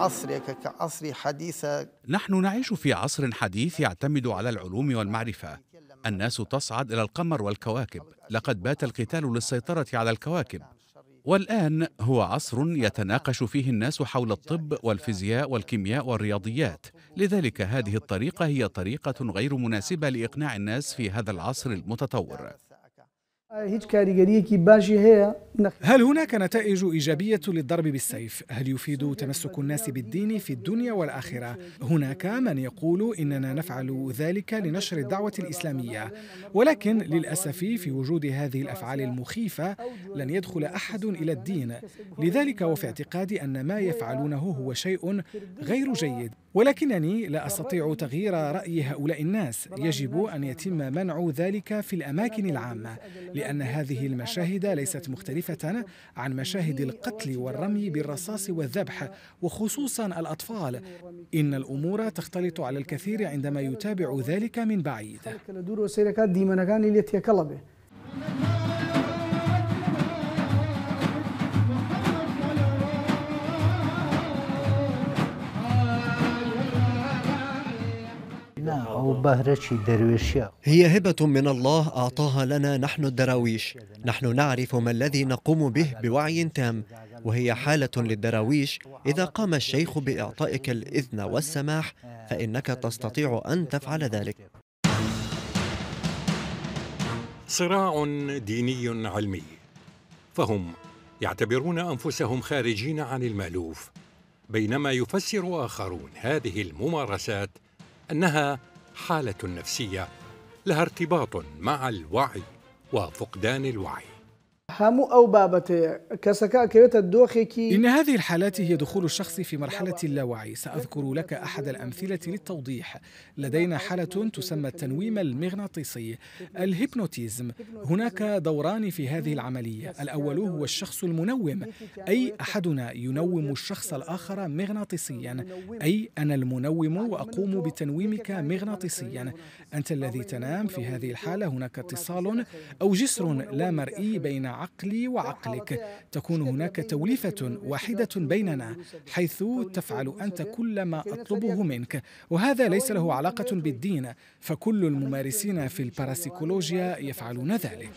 عصرك كعصر حديث نحن نعيش في عصر حديث يعتمد على العلوم والمعرفة. الناس تصعد إلى القمر والكواكب. لقد بات القتال للسيطرة على الكواكب. والآن هو عصر يتناقش فيه الناس حول الطب والفيزياء والكيمياء والرياضيات. لذلك هذه الطريقة هي طريقة غير مناسبة لإقناع الناس في هذا العصر المتطور. هل هناك نتائج إيجابية للضرب بالسيف؟ هل يفيد تمسك الناس بالدين في الدنيا والآخرة؟ هناك من يقول إننا نفعل ذلك لنشر الدعوة الإسلامية. ولكن للأسف في وجود هذه الأفعال المخيفة لن يدخل أحد إلى الدين. لذلك وفي اعتقادي أن ما يفعلونه هو شيء غير جيد. ولكنني لا أستطيع تغيير رأي هؤلاء الناس. يجب أن يتم منع ذلك في الأماكن العامة لأن هذه المشاهد ليست مختلفة عن مشاهد القتل والرمي بالرصاص والذبح وخصوصا الأطفال. إن الأمور تختلط على الكثير عندما يتابع ذلك من بعيد. هي هبة من الله أعطاها لنا نحن الدراويش. نحن نعرف ما الذي نقوم به بوعي تام وهي حالة للدراويش. إذا قام الشيخ بإعطائك الإذن والسماح فإنك تستطيع أن تفعل ذلك. صراع ديني علمي. فهم يعتبرون أنفسهم خارجين عن المألوف. بينما يفسر آخرون هذه الممارسات أنها حالة نفسية لها ارتباط مع الوعي وفقدان الوعي. إن هذه الحالات هي دخول الشخص في مرحلة اللاوعي سأذكر لك أحد الأمثلة للتوضيح. لدينا حالة تسمى التنويم المغناطيسي الهيبنوتيزم. هناك دوران في هذه العملية. الأول هو الشخص المنوم أي أحدنا ينوم الشخص الآخر مغناطيسيا أي أنا المنوم وأقوم بتنويمك مغناطيسيا. أنت الذي تنام في هذه الحالة. هناك اتصال أو جسر لا مرئي بين عقلي وعقلك. تكون هناك توليفة واحدة بيننا حيث تفعل أنت كل ما أطلبه منك. وهذا ليس له علاقة بالدين فكل الممارسين في الباراسيكولوجيا يفعلون ذلك.